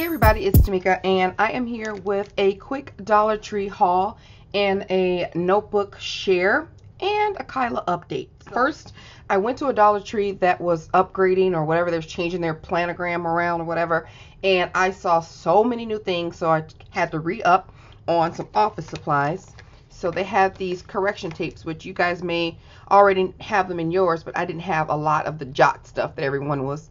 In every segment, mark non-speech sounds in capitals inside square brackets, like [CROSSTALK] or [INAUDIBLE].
Hey everybody, it's Tmika and I am here with a quick Dollar Tree haul and a notebook share and a Kyla update. First, I went to a Dollar Tree that was upgrading or whatever, they're changing their planogram around or whatever, and I saw so many new things, so I had to re-up on some office supplies. So they had these correction tapes, which you guys may already have them in yours, but I didn't have a lot of the jot stuff that everyone was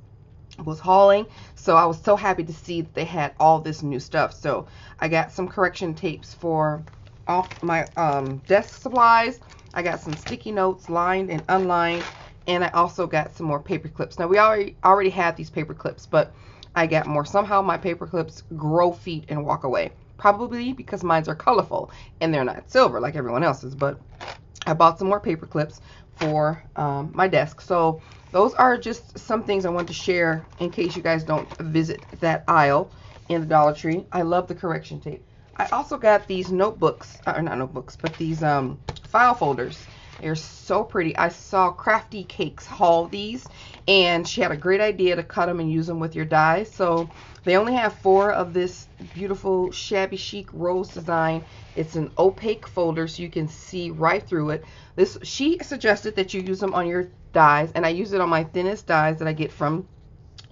was hauling. So I was so happy to see that they had all this new stuff. So I got some correction tapes for all my um, desk supplies. I got some sticky notes lined and unlined. And I also got some more paper clips. Now we already already had these paper clips, but I got more. Somehow my paper clips grow feet and walk away. Probably because mines are colorful and they're not silver like everyone else's. But I bought some more paper clips for um, my desk. So those are just some things I want to share in case you guys don't visit that aisle in the Dollar Tree. I love the correction tape. I also got these notebooks, uh, or not notebooks, but these um, file folders. They're so pretty. I saw Crafty Cakes haul these, and she had a great idea to cut them and use them with your dies. So they only have four of this beautiful shabby chic rose design. It's an opaque folder, so you can see right through it. This She suggested that you use them on your dies, and I use it on my thinnest dies that I get from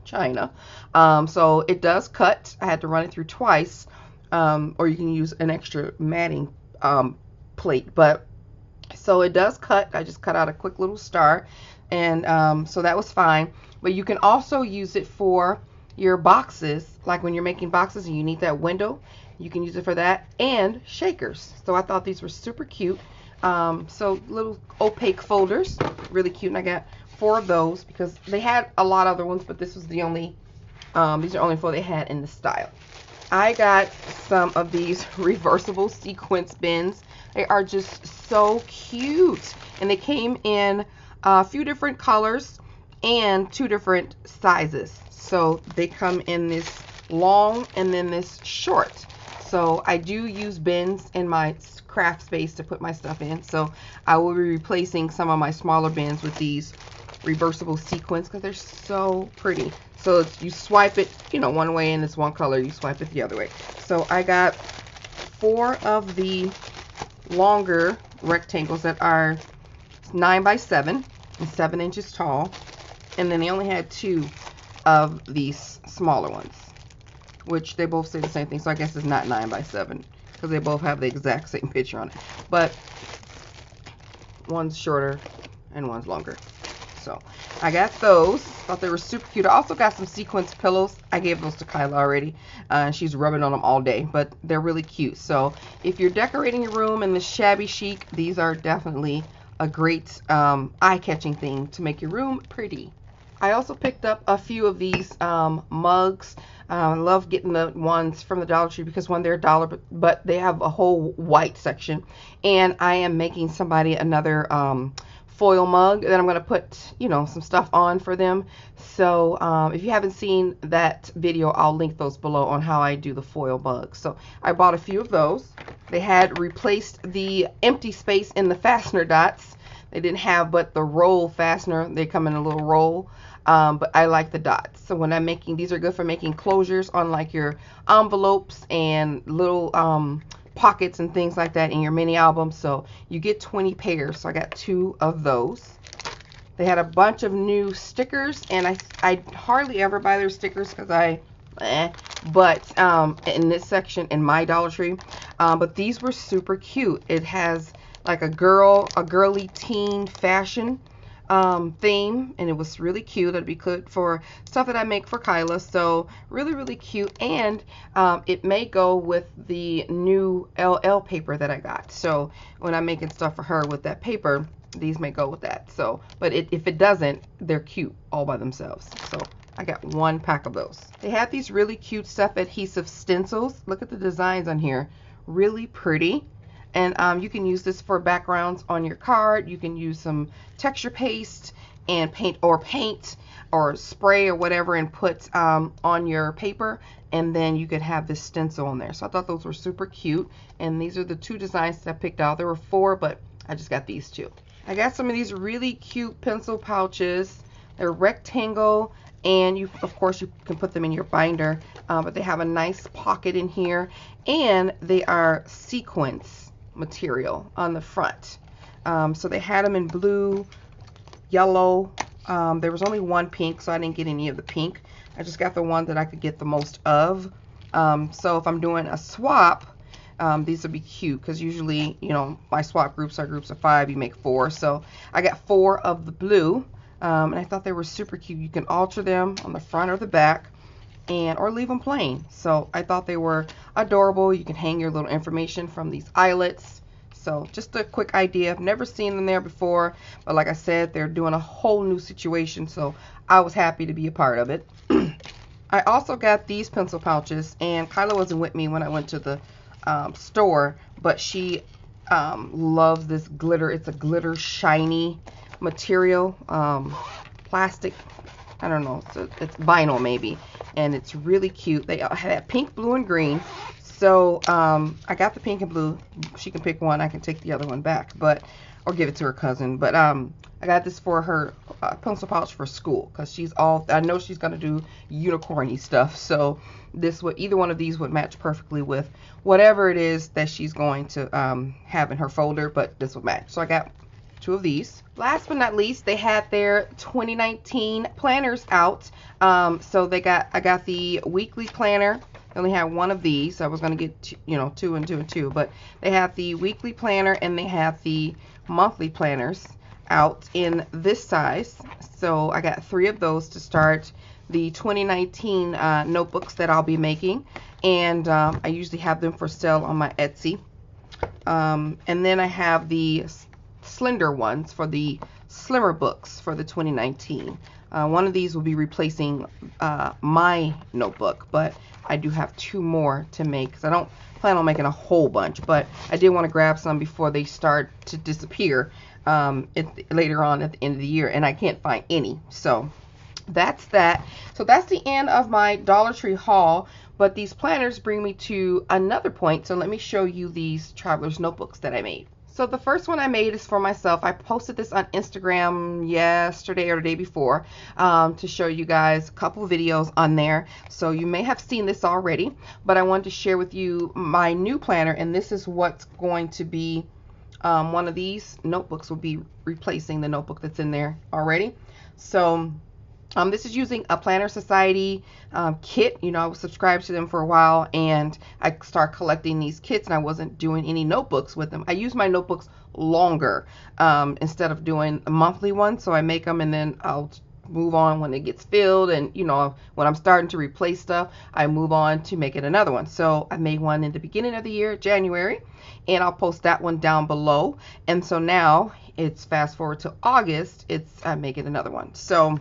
China. Um, so it does cut. I had to run it through twice, um, or you can use an extra matting um, plate. But so it does cut. I just cut out a quick little star, and um, so that was fine. But you can also use it for your boxes, like when you're making boxes and you need that window, you can use it for that, and shakers. So I thought these were super cute. Um, so little opaque folders, really cute. And I got four of those because they had a lot of other ones, but this was the only, um, these are only four they had in the style. I got some of these reversible sequence bins. They are just so cute. And they came in a few different colors and two different sizes. So they come in this long and then this short. So I do use bins in my craft space to put my stuff in. So I will be replacing some of my smaller bins with these reversible sequins because they're so pretty. So you swipe it, you know, one way and it's one color. You swipe it the other way. So I got four of the longer rectangles that are 9 by 7 and 7 inches tall. And then they only had two of these smaller ones, which they both say the same thing. So I guess it's not 9 by 7 because they both have the exact [LAUGHS] same picture on it. But one's shorter and one's longer. So I got those. Thought they were super cute. I also got some sequence pillows. I gave those to Kyla already. Uh, she's rubbing on them all day, but they're really cute. So if you're decorating your room in the shabby chic, these are definitely a great um, eye-catching thing to make your room pretty. I also picked up a few of these um, mugs. Uh, I love getting the ones from the Dollar Tree because one, they're a dollar, but, but they have a whole white section. And I am making somebody another um, foil mug that I'm going to put, you know, some stuff on for them. So um, if you haven't seen that video, I'll link those below on how I do the foil mugs. So I bought a few of those. They had replaced the empty space in the fastener dots. They didn't have but the roll fastener. They come in a little roll. Um, but I like the dots. So when I'm making, these are good for making closures on like your envelopes and little um, pockets and things like that in your mini album. So you get 20 pairs. So I got two of those. They had a bunch of new stickers, and I, I hardly ever buy their stickers because I, eh. But um, in this section, in my Dollar Tree, um, but these were super cute. It has like a girl, a girly teen fashion um, theme and it was really cute. It'd be good for stuff that I make for Kyla. So really, really cute. And um, it may go with the new LL paper that I got. So when I'm making stuff for her with that paper, these may go with that. So, but it, if it doesn't, they're cute all by themselves. So I got one pack of those. They have these really cute stuff adhesive stencils. Look at the designs on here. Really pretty. And um, you can use this for backgrounds on your card. You can use some texture paste and paint or paint or spray or whatever and put um, on your paper and then you could have this stencil on there. So I thought those were super cute and these are the two designs that I picked out. There were four but I just got these two. I got some of these really cute pencil pouches. They're rectangle and you of course you can put them in your binder uh, but they have a nice pocket in here and they are sequence material on the front. Um, so they had them in blue yellow. Um, there was only one pink so I didn't get any of the pink. I just got the one that I could get the most of. Um, so if I'm doing a swap um, these would be cute because usually you know my swap groups are groups of five you make four. So I got four of the blue um, and I thought they were super cute. You can alter them on the front or the back and or leave them plain. So I thought they were adorable. You can hang your little information from these eyelets. So just a quick idea. I've never seen them there before, but like I said, they're doing a whole new situation, so I was happy to be a part of it. [CLEARS THROAT] I also got these pencil pouches, and Kyla wasn't with me when I went to the um, store, but she um, loves this glitter. It's a glitter shiny material, um, plastic, I don't know, so it's vinyl maybe, and it's really cute. They have pink, blue, and green. So um, I got the pink and blue. She can pick one. I can take the other one back, but or give it to her cousin. But um, I got this for her uh, pencil pouch for school because she's all. I know she's gonna do unicorny stuff. So this would either one of these would match perfectly with whatever it is that she's going to um, have in her folder. But this would match. So I got two of these. Last but not least, they had their 2019 planners out. Um, so they got I got the weekly planner. Only had one of these. So I was gonna get two, you know two and two and two, but they have the weekly planner and they have the monthly planners out in this size. So I got three of those to start the 2019 uh, notebooks that I'll be making, and um, I usually have them for sale on my Etsy. Um, and then I have the slender ones for the slimmer books for the 2019. Uh, one of these will be replacing uh, my notebook, but I do have two more to make because I don't plan on making a whole bunch, but I did want to grab some before they start to disappear um, later on at the end of the year, and I can't find any. So that's that. So that's the end of my Dollar Tree haul, but these planners bring me to another point. So let me show you these traveler's notebooks that I made. So the first one I made is for myself. I posted this on Instagram yesterday or the day before um, to show you guys a couple videos on there. So you may have seen this already, but I wanted to share with you my new planner, and this is what's going to be um, one of these notebooks will be replacing the notebook that's in there already. So um, this is using a Planner Society um, kit. You know, I was subscribed to them for a while and I started collecting these kits and I wasn't doing any notebooks with them. I use my notebooks longer um, instead of doing a monthly one. So I make them and then I'll move on when it gets filled and you know when I'm starting to replace stuff I move on to make it another one so I made one in the beginning of the year January and I'll post that one down below and so now it's fast forward to August it's I'm making another one so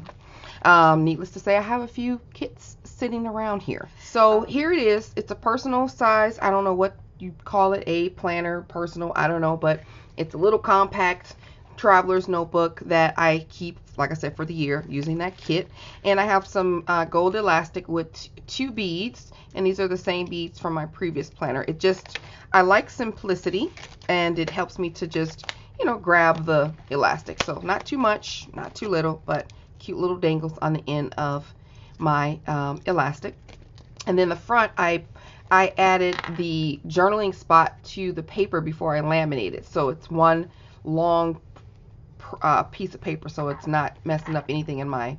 um, needless to say, I have a few kits sitting around here. So here it is. It's a personal size. I don't know what you call it, a planner, personal, I don't know, but it's a little compact traveler's notebook that I keep, like I said, for the year using that kit. And I have some uh, gold elastic with two beads, and these are the same beads from my previous planner. It just, I like simplicity, and it helps me to just, you know, grab the elastic. So not too much, not too little, but cute little dangles on the end of my um, elastic. And then the front, I I added the journaling spot to the paper before I laminated. It. So it's one long uh, piece of paper, so it's not messing up anything in my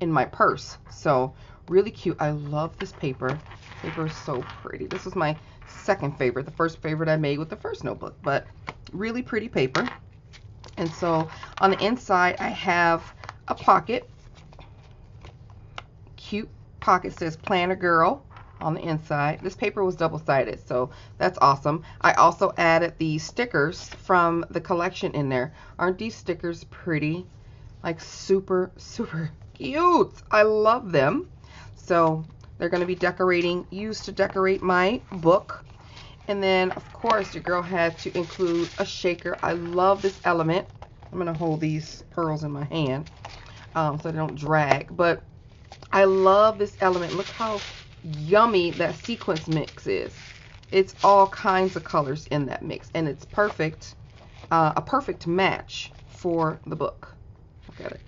in my purse. So really cute. I love this paper. Paper is so pretty. This was my second favorite. The first favorite I made with the first notebook, but really pretty paper. And so on the inside, I have a pocket. Cute pocket says Planner Girl on the inside. This paper was double-sided, so that's awesome. I also added the stickers from the collection in there. Aren't these stickers pretty? Like super, super cute. I love them. So they're going to be decorating, used to decorate my book. And then, of course, your girl had to include a shaker. I love this element. I'm going to hold these pearls in my hand um, so they don't drag. But I love this element. Look how yummy that sequence mix is. It's all kinds of colors in that mix. And it's perfect, uh, a perfect match for the book. Look at it.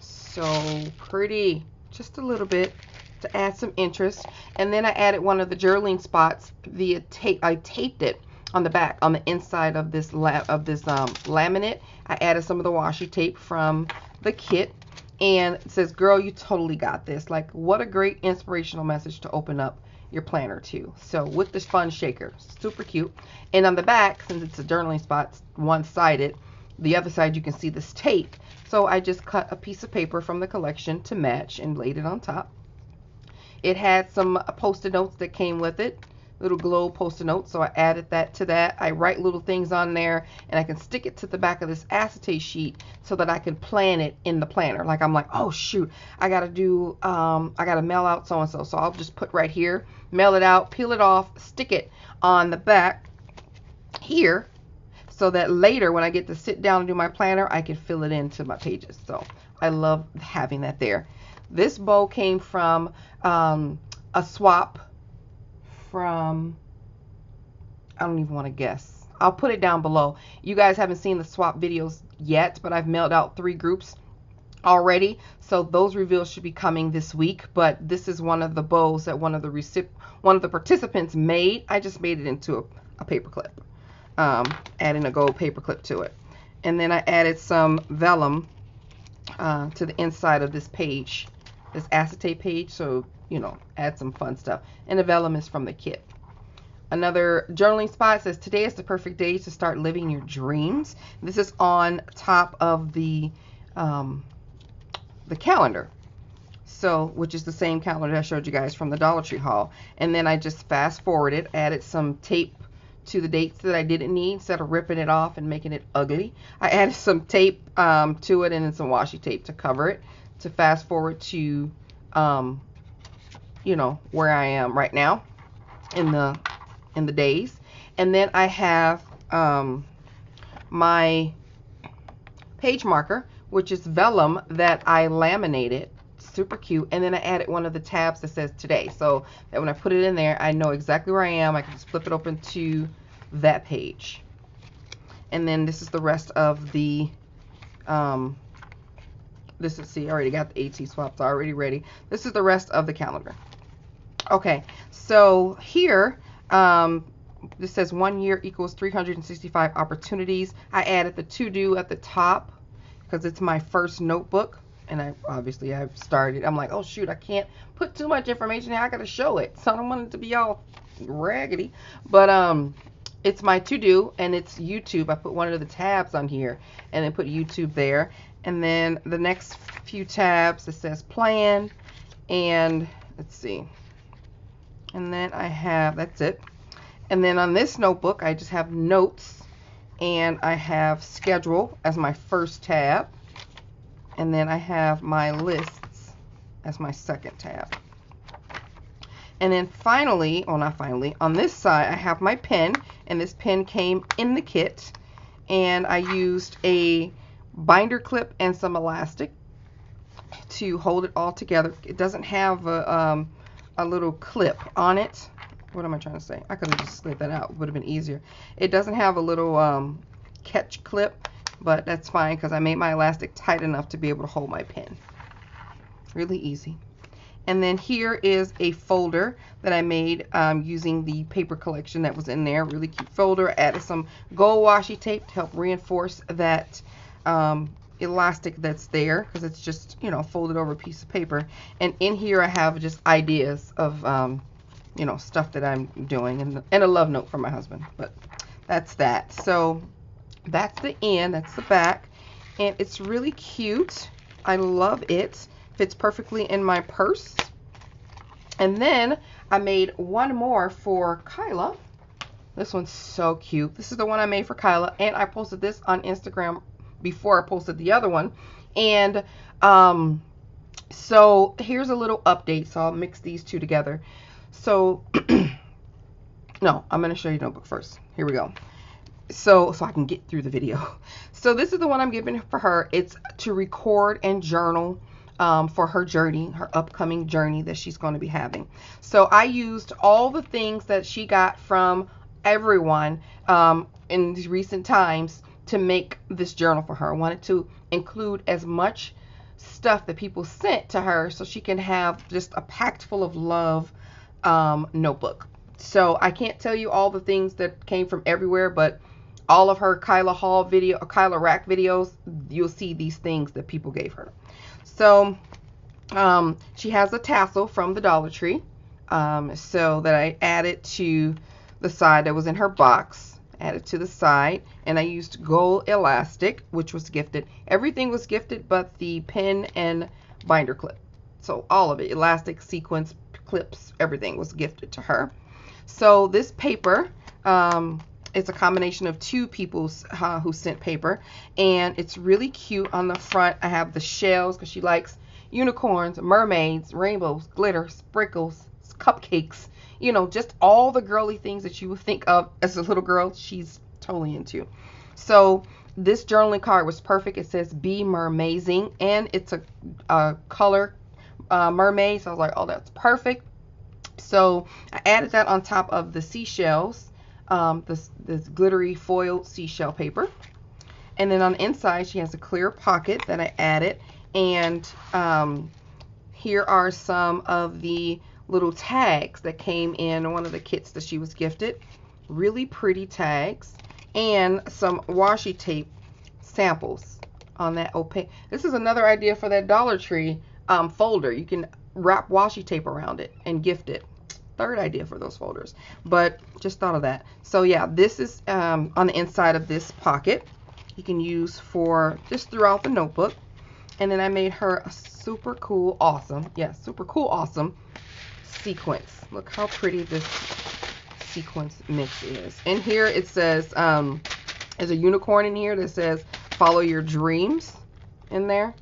so pretty. Just a little bit to add some interest. And then I added one of the journaling spots via tape. I taped it on the back, on the inside of this of this um, laminate. I added some of the washi tape from the kit. And it says, girl, you totally got this. Like, what a great inspirational message to open up your planner to. So with this fun shaker, super cute. And on the back, since it's a journaling spot, one-sided, the other side you can see this tape. So I just cut a piece of paper from the collection to match and laid it on top. It had some uh, post-it notes that came with it, little glow post-it notes, so I added that to that. I write little things on there, and I can stick it to the back of this acetate sheet so that I can plan it in the planner. Like I'm like, oh shoot, I gotta do, um, I gotta mail out so-and-so, so I'll just put right here, mail it out, peel it off, stick it on the back here, so that later when I get to sit down and do my planner, I can fill it into my pages. So I love having that there. This bow came from um, a swap from, I don't even want to guess. I'll put it down below. You guys haven't seen the swap videos yet, but I've mailed out three groups already. So those reveals should be coming this week. But this is one of the bows that one of the recip one of the participants made. I just made it into a, a paper clip, um, adding a gold paper clip to it. And then I added some vellum uh, to the inside of this page this acetate page. So, you know, add some fun stuff. And vellum is from the kit. Another journaling spot says, today is the perfect day to start living your dreams. This is on top of the, um, the calendar. So, which is the same calendar I showed you guys from the Dollar Tree haul. And then I just fast forwarded, added some tape to the dates that I didn't need instead of ripping it off and making it ugly. I added some tape um, to it and then some washi tape to cover it to fast forward to, um, you know, where I am right now in the in the days. And then I have um, my page marker, which is vellum that I laminated. Super cute. And then I added one of the tabs that says today. So that when I put it in there, I know exactly where I am. I can just flip it open to that page. And then this is the rest of the um, this is, see, I already got the AT swaps already ready. This is the rest of the calendar. Okay, so here, um, this says one year equals 365 opportunities. I added the to-do at the top because it's my first notebook. And I obviously I've started. I'm like, oh shoot, I can't put too much information here. I gotta show it. So I don't want it to be all raggedy. But um, it's my to-do and it's YouTube. I put one of the tabs on here and then put YouTube there. And then the next few tabs, it says plan. And let's see. And then I have, that's it. And then on this notebook, I just have notes. And I have schedule as my first tab. And then I have my lists as my second tab. And then finally, well not finally, on this side I have my pen. And this pen came in the kit. And I used a binder clip and some elastic to hold it all together. It doesn't have a, um, a little clip on it. What am I trying to say? I could have just slid that out. Would have been easier. It doesn't have a little um, catch clip, but that's fine because I made my elastic tight enough to be able to hold my pen. Really easy. And then here is a folder that I made um, using the paper collection that was in there. Really cute folder. Added some gold washi tape to help reinforce that um, elastic that's there because it's just, you know, folded over a piece of paper. And in here I have just ideas of, um, you know, stuff that I'm doing and, and a love note from my husband. But that's that. So that's the end. That's the back. And it's really cute. I love it. Fits perfectly in my purse. And then I made one more for Kyla. This one's so cute. This is the one I made for Kyla. And I posted this on Instagram before I posted the other one. And um, so here's a little update. So I'll mix these two together. So, [CLEARS THROAT] no, I'm going to show you notebook first. Here we go. So, so I can get through the video. [LAUGHS] So this is the one I'm giving for her. It's to record and journal um, for her journey, her upcoming journey that she's going to be having. So I used all the things that she got from everyone um, in recent times to make this journal for her. I wanted to include as much stuff that people sent to her so she can have just a packed full of love um, notebook. So I can't tell you all the things that came from everywhere, but all of her Kyla Haul video, Kyla Rack videos, you'll see these things that people gave her. So um, she has a tassel from the Dollar Tree. Um, so that I added to the side that was in her box. Added to the side. And I used gold elastic, which was gifted. Everything was gifted but the pen and binder clip. So all of it, elastic, sequins, clips, everything was gifted to her. So this paper, um, it's a combination of two people uh, who sent paper and it's really cute on the front i have the shells because she likes unicorns mermaids rainbows glitter sprinkles cupcakes you know just all the girly things that you would think of as a little girl she's totally into so this journaling card was perfect it says be mermazing and it's a, a color uh, mermaid so i was like oh that's perfect so i added that on top of the seashells um, this, this glittery foil seashell paper. And then on the inside, she has a clear pocket that I added. And um, here are some of the little tags that came in one of the kits that she was gifted. Really pretty tags. And some washi tape samples on that opaque. This is another idea for that Dollar Tree um, folder. You can wrap washi tape around it and gift it third idea for those folders. But just thought of that. So yeah, this is um, on the inside of this pocket. You can use for just throughout the notebook. And then I made her a super cool, awesome, yeah, super cool, awesome sequence. Look how pretty this sequence mix is. In here it says, um, there's a unicorn in here that says, follow your dreams in there.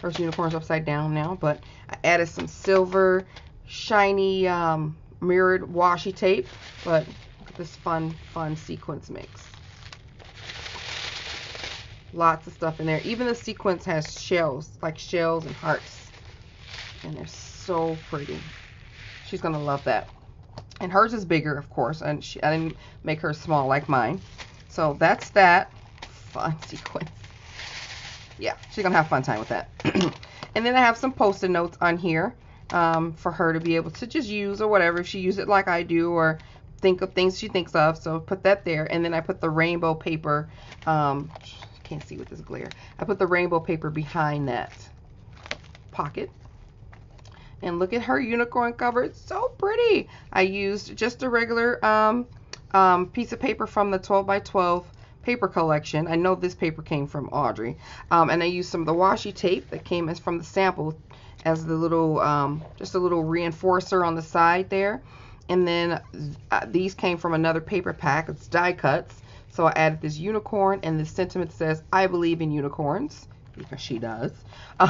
First unicorn's upside down now, but I added some silver, shiny um, mirrored washi tape, but this fun, fun sequence mix. Lots of stuff in there. Even the sequence has shells, like shells and hearts. And they're so pretty. She's going to love that. And hers is bigger, of course, and she, I didn't make her small like mine. So that's that. Fun [LAUGHS] sequence. Yeah, she's going to have fun time with that. [CLEARS THROAT] and then I have some post-it notes on here um, for her to be able to just use or whatever if she use it like I do or think of things she thinks of. So put that there. And then I put the rainbow paper. Um, can't see with this glare. I put the rainbow paper behind that pocket. And look at her unicorn cover. It's so pretty. I used just a regular um, um, piece of paper from the 12 by 12 paper collection. I know this paper came from Audrey. Um, and I used some of the washi tape that came as from the sample as the little, um, just a little reinforcer on the side there. And then uh, these came from another paper pack. It's die cuts. So I added this unicorn and the sentiment says, I believe in unicorns, because she does. [LAUGHS]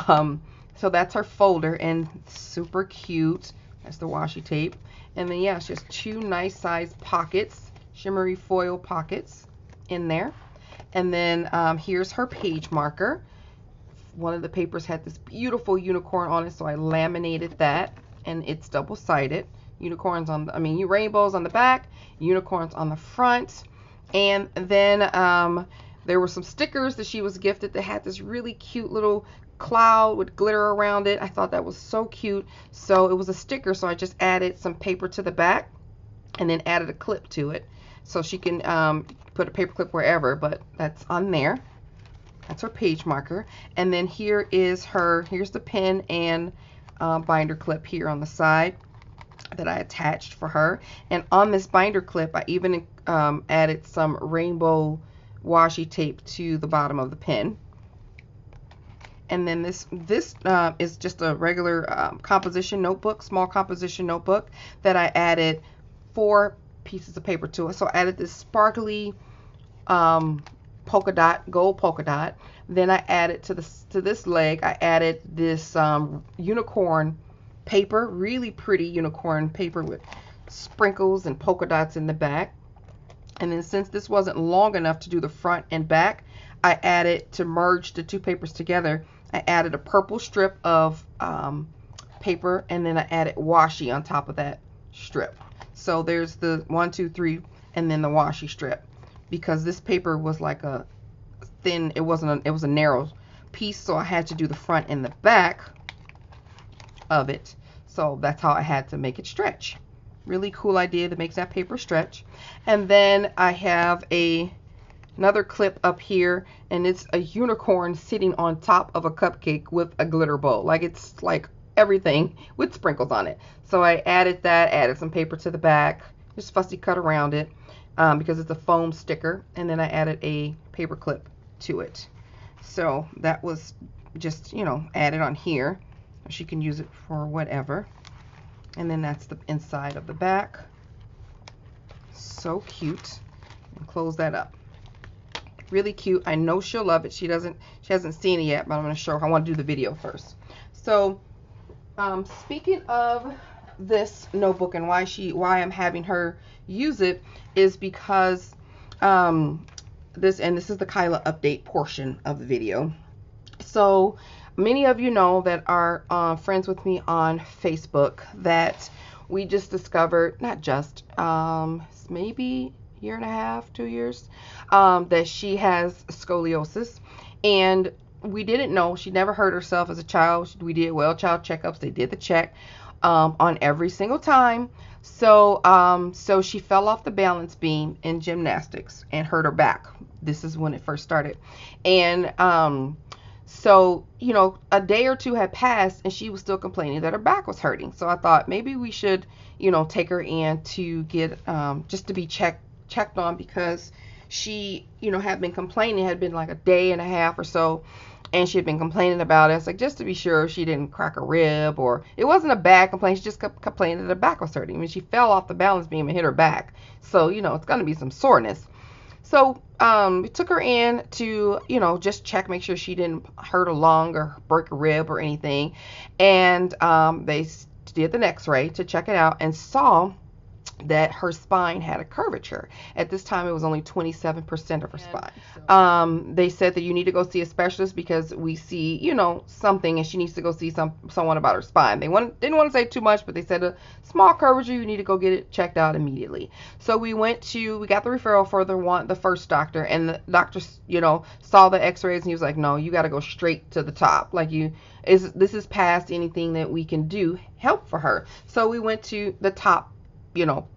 Um, so that's her folder and super cute. That's the washi tape. And then, yeah, it's just two nice size pockets, shimmery foil pockets in there. And then um, here's her page marker one of the papers had this beautiful unicorn on it, so I laminated that, and it's double-sided. Unicorns on, the, I mean, you rainbows on the back, unicorns on the front, and then um, there were some stickers that she was gifted that had this really cute little cloud with glitter around it. I thought that was so cute. So it was a sticker, so I just added some paper to the back and then added a clip to it. So she can um, put a paper clip wherever, but that's on there. That's her page marker. And then here is her, here's the pen and uh, binder clip here on the side that I attached for her. And on this binder clip, I even um, added some rainbow washi tape to the bottom of the pen. And then this this uh, is just a regular um, composition notebook, small composition notebook that I added four pieces of paper to it. So I added this sparkly um, polka dot, gold polka dot. Then I added to this to this leg, I added this um, unicorn paper, really pretty unicorn paper with sprinkles and polka dots in the back. And then since this wasn't long enough to do the front and back, I added to merge the two papers together. I added a purple strip of um, paper and then I added washi on top of that strip. So there's the one, two, three, and then the washi strip because this paper was like a thin, it wasn't, a, it was a narrow piece, so I had to do the front and the back of it. So that's how I had to make it stretch. Really cool idea that makes that paper stretch. And then I have a another clip up here and it's a unicorn sitting on top of a cupcake with a glitter bow. Like it's like everything with sprinkles on it. So I added that, added some paper to the back, just fussy cut around it um, because it's a foam sticker. And then I added a paper clip to it. So that was just, you know, added on here. She can use it for whatever. And then that's the inside of the back. So cute. And close that up. Really cute. I know she'll love it. She doesn't, she hasn't seen it yet, but I'm going to show her. I want to do the video first. So, um, speaking of this notebook and why she, why I'm having her use it is because, um, this, and this is the Kyla update portion of the video. So, many of you know that are uh, friends with me on Facebook that we just discovered, not just, um, maybe year and a half, two years, um, that she has scoliosis. And we didn't know. She never hurt herself as a child. We did well child checkups. They did the check um, on every single time. So, um, so she fell off the balance beam in gymnastics and hurt her back. This is when it first started. And um, so, you know, a day or two had passed and she was still complaining that her back was hurting. So I thought maybe we should, you know, take her in to get um, just to be checked checked on because she, you know, had been complaining, it had been like a day and a half or so, and she had been complaining about it. It's like just to be sure she didn't crack a rib or it wasn't a bad complaint. She just kept complaining that her back was hurting. I mean, she fell off the balance beam and hit her back, so you know it's gonna be some soreness. So um, we took her in to, you know, just check, make sure she didn't hurt a lung or break a rib or anything. And um, they did the X-ray to check it out and saw that her spine had a curvature. At this time, it was only 27% of her spine. Um, they said that you need to go see a specialist because we see, you know, something, and she needs to go see some someone about her spine. They want, didn't want to say too much, but they said a small curvature. You need to go get it checked out immediately. So we went to, we got the referral for the one, the first doctor, and the doctor, you know, saw the X-rays, and he was like, no, you got to go straight to the top. Like you, is this is past anything that we can do help for her. So we went to the top you know,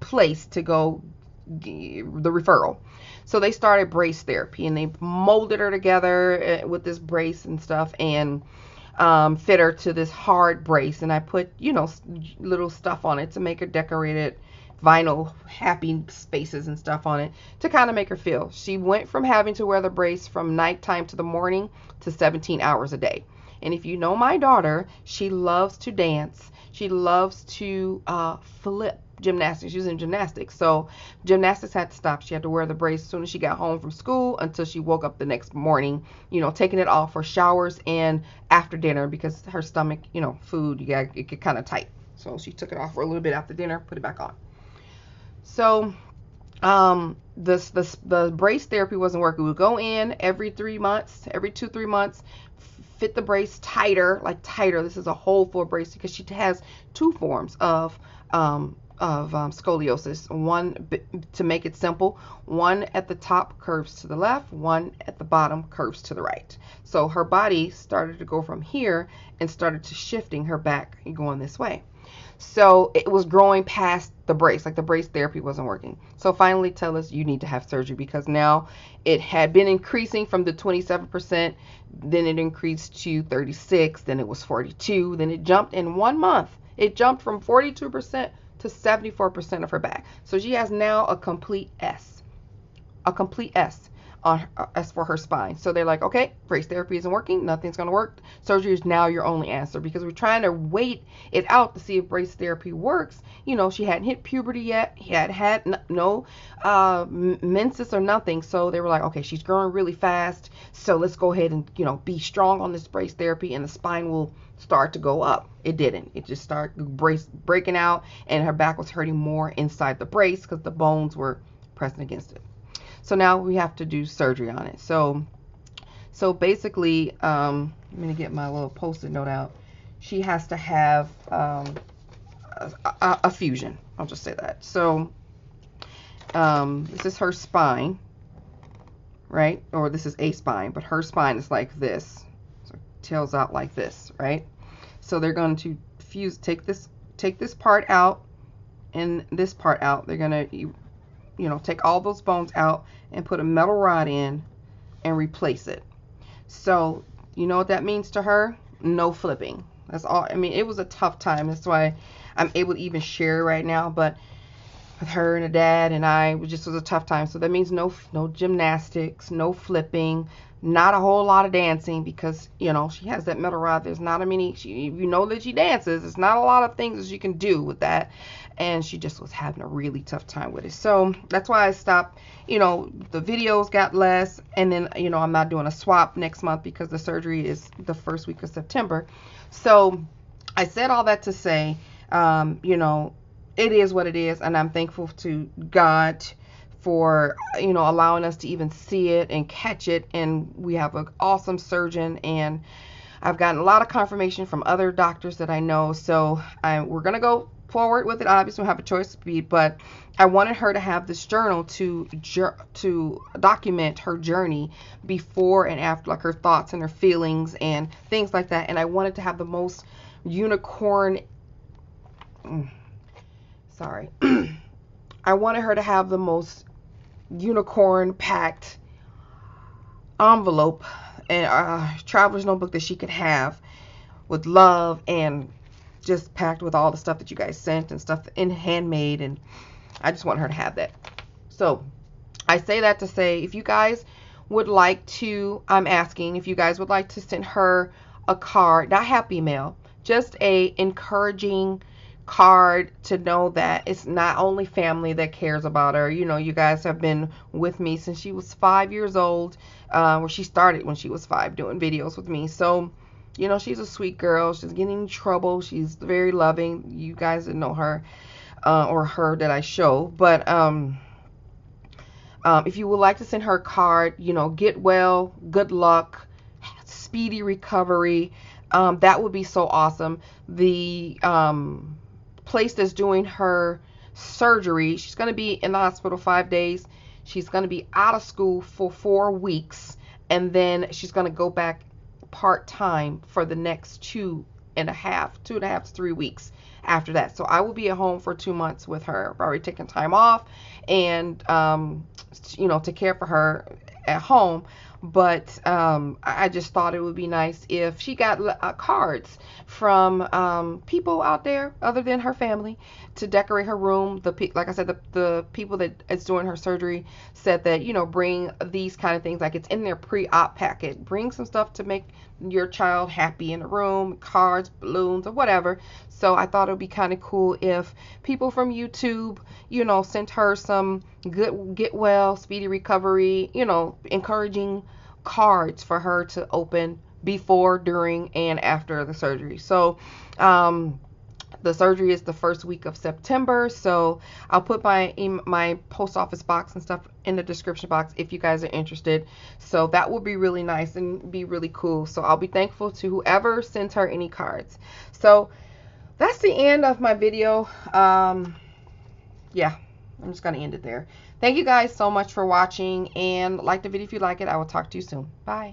place to go the referral. So they started brace therapy and they molded her together eh, with this brace and stuff and um, fit her to this hard brace. And I put, you know, little stuff on it to make her decorated vinyl happy spaces and stuff on it to kind of make her feel. She went from having to wear the brace from nighttime to the morning to 17 hours a day. And if you know my daughter, she loves to dance. She loves to uh, flip gymnastics. She was in gymnastics. So gymnastics had to stop. She had to wear the brace as soon as she got home from school until she woke up the next morning, you know, taking it off for showers and after dinner because her stomach, you know, food, you got it get kind of tight. So she took it off for a little bit after dinner, put it back on. So um this the the brace therapy wasn't working. We would go in every three months, every two three months, fit the brace tighter, like tighter. This is a whole full brace because she has two forms of um, of um, scoliosis. One, to make it simple, one at the top curves to the left, one at the bottom curves to the right. So her body started to go from here and started to shifting her back going this way. So it was growing past the brace, like the brace therapy wasn't working. So finally tell us you need to have surgery because now it had been increasing from the 27%, then it increased to 36, then it was 42, then it jumped in one month. It jumped from 42% to 74% of her back. So she has now a complete S. A complete S on uh, as for her spine. So they're like, okay, brace therapy isn't working, nothing's gonna work. Surgery is now your only answer because we're trying to wait it out to see if brace therapy works. You know, she hadn't hit puberty yet, he had had no uh, menses or nothing. So they were like, okay, she's growing really fast, so let's go ahead and you know be strong on this brace therapy, and the spine will start to go up. It didn't. It just started brace breaking out, and her back was hurting more inside the brace because the bones were pressing against it. So now we have to do surgery on it. So, so basically, um, I'm gonna get my little post-it note out. She has to have um, a, a, a, fusion. I'll just say that. So, um, this is her spine. right? Or this is a spine, but her spine is like this. So tails out like this, right? So they're going to fuse, take this, take this part out and this part out. They're going to, you know, take all those bones out and put a metal rod in and replace it. So you know what that means to her? No flipping. That's all. I mean, it was a tough time. That's why I'm able to even share right now. But with her and her dad and I, it just was a tough time. So that means no no gymnastics, no flipping, not a whole lot of dancing because you know she has that metal rod. There's not a many. She, you know that she dances. It's not a lot of things that she can do with that, and she just was having a really tough time with it. So that's why I stopped. You know, the videos got less, and then you know I'm not doing a swap next month because the surgery is the first week of September. So I said all that to say, um, you know, it is what it is, and I'm thankful to God for you know allowing us to even see it and catch it. And we have an awesome surgeon and I've gotten a lot of confirmation from other doctors that I know. So I, we're gonna go forward with it. Obviously we have a choice to be but I wanted her to have this journal to to document her journey before and after like her thoughts and her feelings and things like that. And I wanted to have the most unicorn mm, sorry. [CLEARS THROAT] I wanted her to have the most unicorn packed envelope and uh, traveler's notebook that she could have with love and just packed with all the stuff that you guys sent and stuff in handmade and I just want her to have that. So I say that to say if you guys would like to, I'm asking if you guys would like to send her a card, not happy mail, just a encouraging card to know that it's not only family that cares about her. You know, you guys have been with me since she was five years old, uh, where she started when she was five doing videos with me. So, you know, she's a sweet girl. She's getting in trouble. She's very loving. You guys that know her uh, or her that I show. But um, um, if you would like to send her a card, you know, get well, good luck, speedy recovery. Um, that would be so awesome. The um, place that's doing her surgery. She's going to be in the hospital five days. She's going to be out of school for four weeks. And then she's going to go back part time for the next two and a half, two and a half to three weeks after that. So I will be at home for two months with her. I've already taken time off and, um, you know, to care for her at home but um, I just thought it would be nice if she got uh, cards from um, people out there other than her family to decorate her room. The like I said, the, the people that is doing her surgery said that you know bring these kind of things like it's in their pre-op packet. Bring some stuff to make your child happy in the room, cards, balloons, or whatever. So I thought it would be kind of cool if people from YouTube, you know, sent her some good get well, speedy recovery, you know, encouraging cards for her to open before, during, and after the surgery. So, um, the surgery is the first week of September, so I'll put my my post office box and stuff in the description box if you guys are interested. So that will be really nice and be really cool. So I'll be thankful to whoever sends her any cards. So that's the end of my video. Um, yeah, I'm just going to end it there. Thank you guys so much for watching and like the video if you like it. I will talk to you soon. Bye.